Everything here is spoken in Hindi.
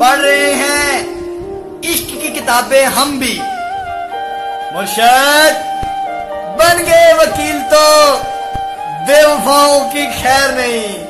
पढ़ रहे हैं। इश्क की किताबें हम भी। मुर्शद, बन गए वकील तो बेवफाओं की खैर नहीं।